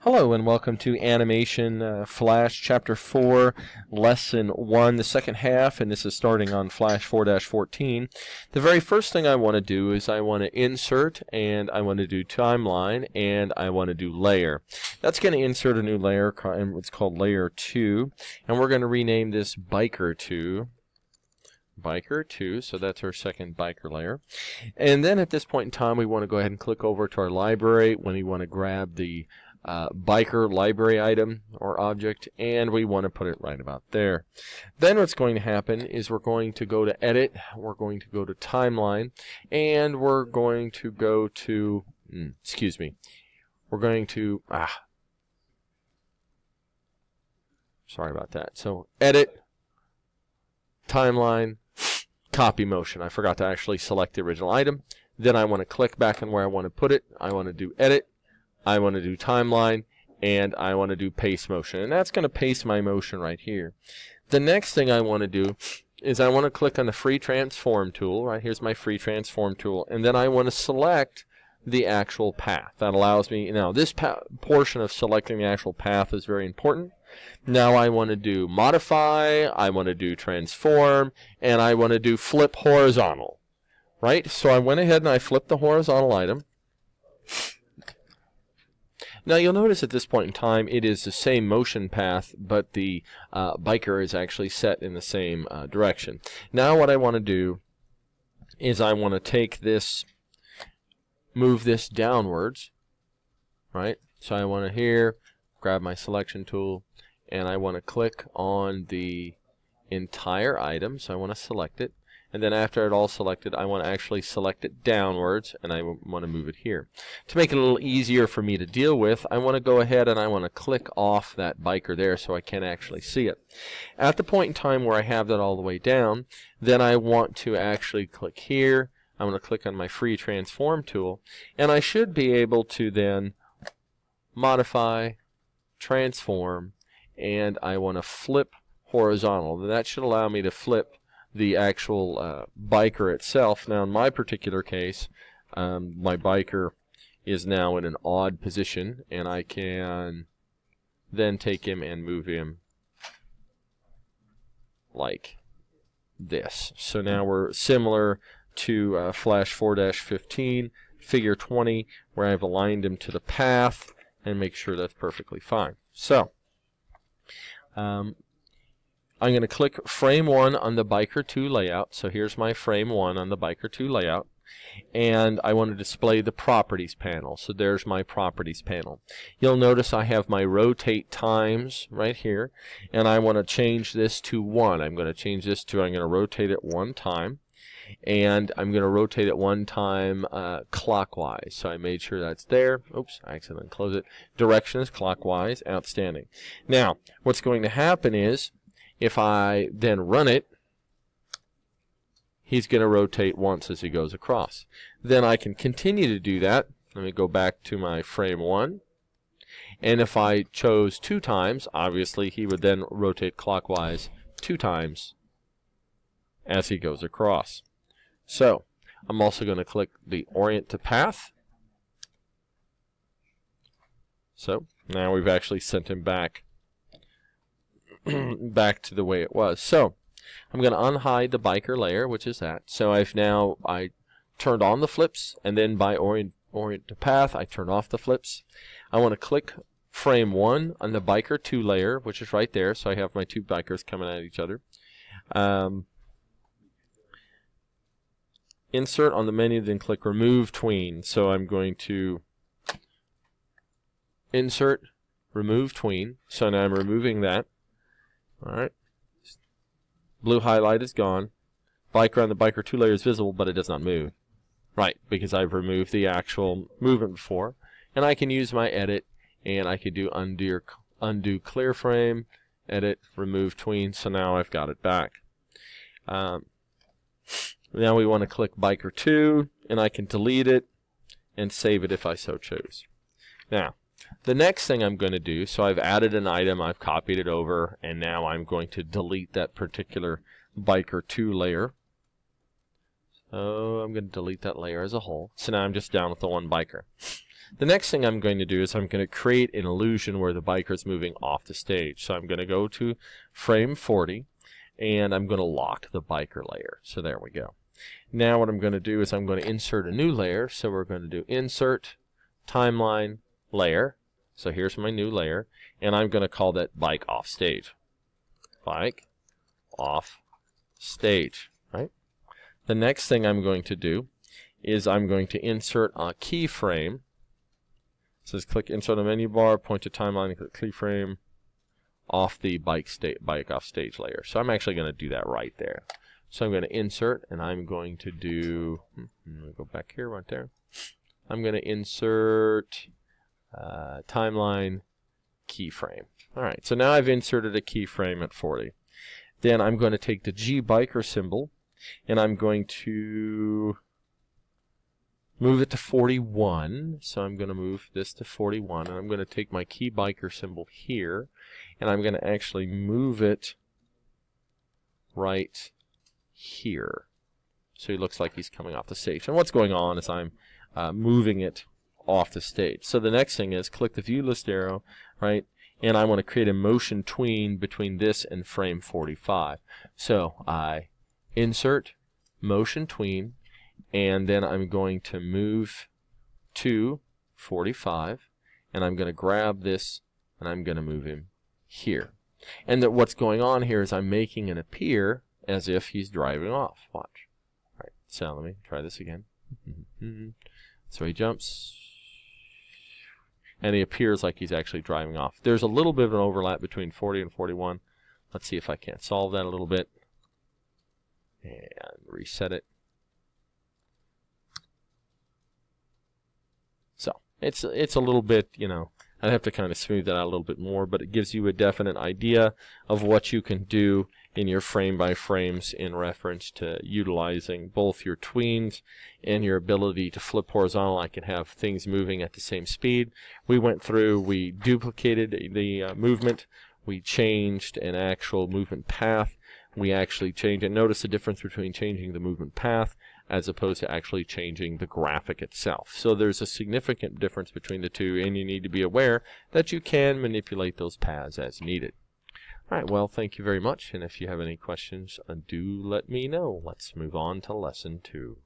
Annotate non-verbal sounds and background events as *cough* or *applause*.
Hello and welcome to Animation uh, Flash Chapter 4, Lesson 1, the second half, and this is starting on Flash 4-14. The very first thing I want to do is I want to insert, and I want to do timeline, and I want to do layer. That's going to insert a new layer, it's called Layer 2, and we're going to rename this Biker 2 biker 2 so that's our second biker layer and then at this point in time we want to go ahead and click over to our library when we want to grab the uh, biker library item or object and we want to put it right about there. Then what's going to happen is we're going to go to edit, we're going to go to timeline and we're going to go to, mm, excuse me, we're going to, ah, sorry about that. So edit, timeline, copy motion. I forgot to actually select the original item. Then I want to click back on where I want to put it. I want to do edit, I want to do timeline, and I want to do paste motion. And that's going to paste my motion right here. The next thing I want to do is I want to click on the free transform tool. Right here's my free transform tool, and then I want to select the actual path. That allows me, now this portion of selecting the actual path is very important. Now I want to do modify, I want to do transform, and I want to do flip horizontal. Right? So I went ahead and I flipped the horizontal item. Now you'll notice at this point in time it is the same motion path, but the uh, biker is actually set in the same uh, direction. Now what I want to do is I want to take this, move this downwards, right? So I want to here, grab my selection tool, and I want to click on the entire item, so I want to select it and then after it all selected I want to actually select it downwards and I want to move it here. To make it a little easier for me to deal with I want to go ahead and I want to click off that biker there so I can actually see it. At the point in time where I have that all the way down then I want to actually click here I'm going to click on my free transform tool and I should be able to then modify transform and I want to flip horizontal. That should allow me to flip the actual uh, biker itself. Now, in my particular case, um, my biker is now in an odd position, and I can then take him and move him like this. So now we're similar to uh, Flash 4-15, Figure 20, where I've aligned him to the path and make sure that's perfectly fine. So, um, I'm going to click frame 1 on the Biker 2 layout. So here's my frame 1 on the Biker 2 layout. And I want to display the properties panel. So there's my properties panel. You'll notice I have my rotate times right here. And I want to change this to 1. I'm going to change this to, I'm going to rotate it one time. And I'm going to rotate it one time uh, clockwise. So I made sure that's there. Oops, I accidentally closed it. Direction is clockwise. Outstanding. Now, what's going to happen is if I then run it, he's going to rotate once as he goes across. Then I can continue to do that. Let me go back to my frame 1. And if I chose two times, obviously he would then rotate clockwise two times as he goes across. So, I'm also going to click the Orient to Path. So, now we've actually sent him back *clears throat* back to the way it was. So I'm going to unhide the biker layer, which is that. So I've now I turned on the flips, and then by orient, orient to path, I turn off the flips. I want to click frame 1 on the biker 2 layer, which is right there. So I have my two bikers coming at each other. Um, insert on the menu, then click remove tween. So I'm going to insert, remove tween. So now I'm removing that. Alright. Blue highlight is gone. Biker on the biker two layers visible, but it does not move. Right, because I've removed the actual movement before. And I can use my edit, and I can do undo, undo clear frame, edit, remove tween, so now I've got it back. Um, now we want to click biker 2, and I can delete it and save it if I so choose. Now, the next thing I'm going to do, so I've added an item, I've copied it over, and now I'm going to delete that particular biker 2 layer. So I'm going to delete that layer as a whole. So now I'm just down with the one biker. The next thing I'm going to do is I'm going to create an illusion where the biker is moving off the stage. So I'm going to go to frame 40 and I'm going to lock the biker layer. So there we go. Now what I'm going to do is I'm going to insert a new layer. So we're going to do insert timeline layer. So here's my new layer and I'm going to call that bike off stage. Bike off stage, right? The next thing I'm going to do is I'm going to insert a keyframe. It says click insert a menu bar, point to timeline, click keyframe off the bike state bike off stage layer. So I'm actually going to do that right there. So I'm going to insert and I'm going to do hmm, I'm to go back here right there. I'm going to insert uh, timeline keyframe. All right, so now I've inserted a keyframe at 40. Then I'm going to take the G biker symbol and I'm going to move it to 41. So I'm going to move this to 41 and I'm going to take my key biker symbol here and I'm going to actually move it right here. So he looks like he's coming off the stage. And what's going on is I'm uh, moving it off the stage. So the next thing is click the view list arrow, right? And I want to create a motion tween between this and frame 45. So I insert motion tween and then I'm going to move to 45 and I'm going to grab this and I'm going to move him here. And that what's going on here is I'm making it appear as if he's driving off. Watch. All right, so let me try this again. *laughs* so he jumps and he appears like he's actually driving off. There's a little bit of an overlap between 40 and 41. Let's see if I can't solve that a little bit and reset it. So it's it's a little bit, you know, I'd have to kind of smooth that out a little bit more, but it gives you a definite idea of what you can do in your frame by frames in reference to utilizing both your tweens and your ability to flip horizontal. I can have things moving at the same speed. We went through, we duplicated the uh, movement, we changed an actual movement path, we actually changed and notice the difference between changing the movement path as opposed to actually changing the graphic itself. So there's a significant difference between the two and you need to be aware that you can manipulate those paths as needed. Alright, well thank you very much and if you have any questions uh, do let me know. Let's move on to lesson two.